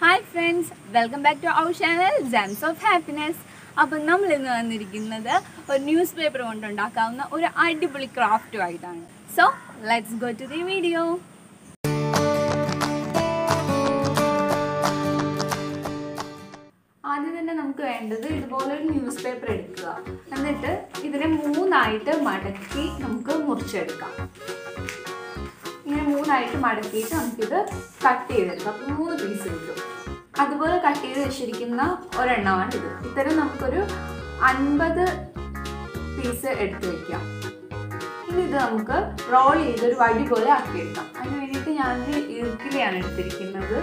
Hi friends welcome back to our channel Gems of Happiness അപ്പം നമ്മൾ ഇന്ന് വന്നിരിക്കുന്നത് ഒരു ന്യൂസ് പേപ്പർ കൊണ്ടുണ്ടാക്കാവുന്ന ഒരു അടിപൊളി ക്രാഫ്റ്റുമായിട്ടാണ് so let's go to the video ആദ്യം തന്നെ നമുക്ക് വേണ്ടത് ഇതുപോലൊരു ന്യൂസ് പേപ്പർ എടുക്കുക. എന്നിട്ട് ഇതിനെ മൂന്നായിട്ട് മടക്കി നമുക്ക് മുറിച്ചെടുക്കാം. മൂന്നായിട്ട് മടക്കിയിട്ട് നമുക്കിത് കട്ട് ചെയ്തെടുക്കാം. അപ്പോൾ മൂന്ന് പീസ് കിട്ടും. അതുപോലെ കട്ട് ചെയ്ത് വെച്ചിരിക്കുന്ന ഒരെണ്ണമാണ് ഇത്. ഇത്തരം നമുക്കൊരു അൻപത് പീസ് എടുത്ത് വയ്ക്കാം ഇനി ഇത് നമുക്ക് റോൾ ചെയ്ത് ഒരു വടി പോലെ ആക്കിയെടുക്കാം. അതിന് വേണ്ടിയിട്ട് ഞാനൊരു ഇറുക്കിലെയാണ് എടുത്തിരിക്കുന്നത്.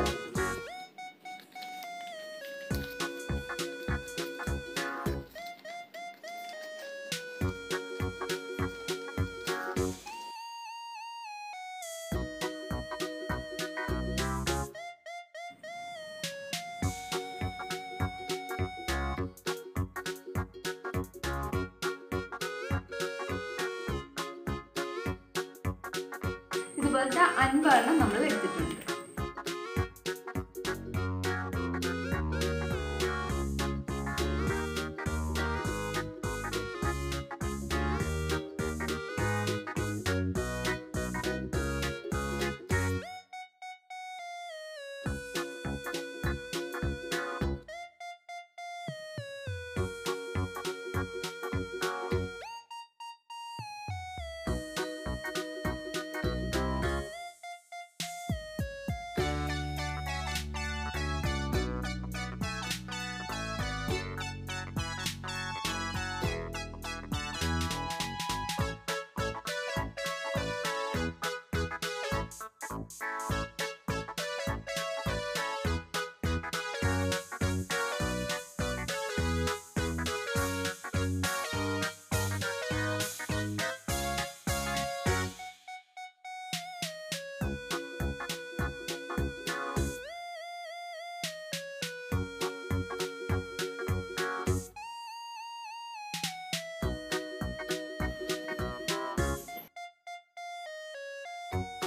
ഇതുപോലത്തെ അൻപതെണ്ണം നമ്മൾ എടുത്തിട്ടുണ്ട്. あ!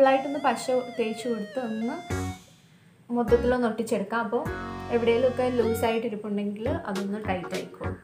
ഫുള്ളായിട്ടൊന്ന് പശ തേച്ച് കൊടുത്ത് ഒന്ന് മൊത്തത്തിലൊന്ന് ഒട്ടിച്ചെടുക്കാം. അപ്പോൾ എവിടെയെങ്കിലുമൊക്കെ ലൂസായിട്ട് ഇരിപ്പുണ്ടെങ്കിൽ അതൊന്ന് ടൈറ്റ് ആയിക്കോളും.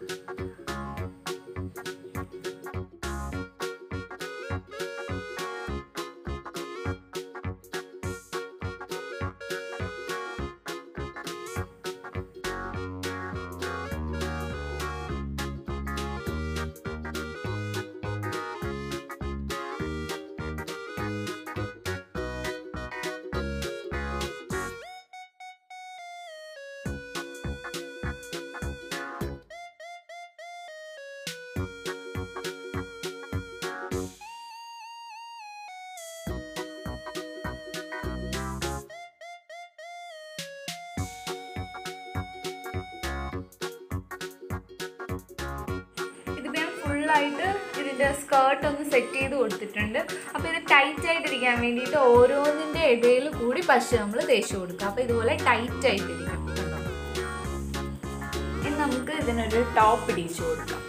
ഫുള്ളായിട്ട് ഇതിന്റെ സ്കേർട്ട് ഒന്ന് സെറ്റ് ചെയ്ത് കൊടുത്തിട്ടുണ്ട്. അപ്പോൾ ഇത് ടൈറ്റ് ആയിട്ടിരിക്കാൻ വേണ്ടിയിട്ട് ഓരോന്നിന്റെ ഇടയിൽ കൂടി പശ നമ്മൾ തേച്ച് കൊടുക്കുക അപ്പോൾ ഇതുപോലെ ടൈറ്റ് ആയിട്ടിരിക്കും കണ്ടോ ഇനി നമുക്ക് ഇതിനൊരു ടോപ്പ് ഇടിച്ചു കൊടുക്കാം.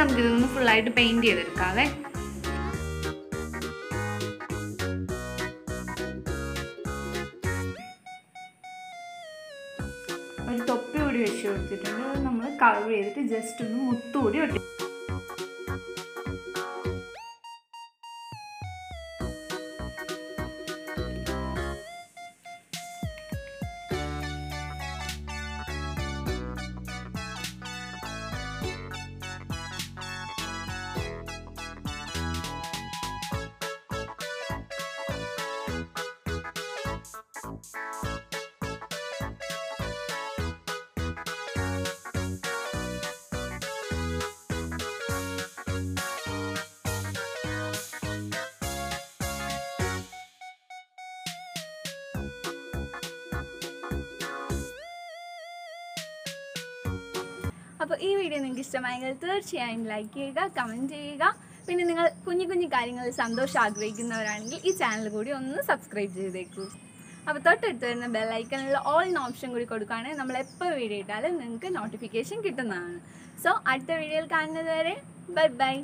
നമുക്കിതൊന്ന് ഫുള്ളായിട്ട് പെയിന്റ് ചെയ്തെടുക്കാവേ. ഒരു തൊപ്പി കൂടി വെച്ച് കൊടുത്തിട്ടുണ്ട്. നമ്മൾ കവർ ചെയ്തിട്ട് ജസ്റ്റ് ഒന്ന് മുത്തുകൂടി ഒട്ടി അപ്പോൾ ഈ വീഡിയോ നിങ്ങൾക്ക് ഇഷ്ടമായെങ്കിൽ തീർച്ചയായും ലൈക്ക് ചെയ്യുക കമന്റ് ചെയ്യുക. പിന്നെ നിങ്ങൾ കുഞ്ഞു കുഞ്ഞു കാര്യങ്ങളിൽ സന്തോഷം ആഗ്രഹിക്കുന്നവരാണെങ്കിൽ ഈ ചാനൽ കൂടി ഒന്ന് സബ്സ്ക്രൈബ് ചെയ്തേക്കൂ. അപ്പോൾ തൊട്ടടുത്ത് വരുന്ന ബെല്ലൈക്കണിലുള്ള ഓൾ ഓപ്ഷൻ കൂടി കൊടുക്കുകയാണെങ്കിൽ നമ്മൾ എപ്പോൾ വീഡിയോ ഇട്ടാലും നിങ്ങൾക്ക് നോട്ടിഫിക്കേഷൻ കിട്ടുന്നതാണ്. സോ അടുത്ത വീഡിയോയിൽ കാണുന്നത് വരെ ബൈ ബൈ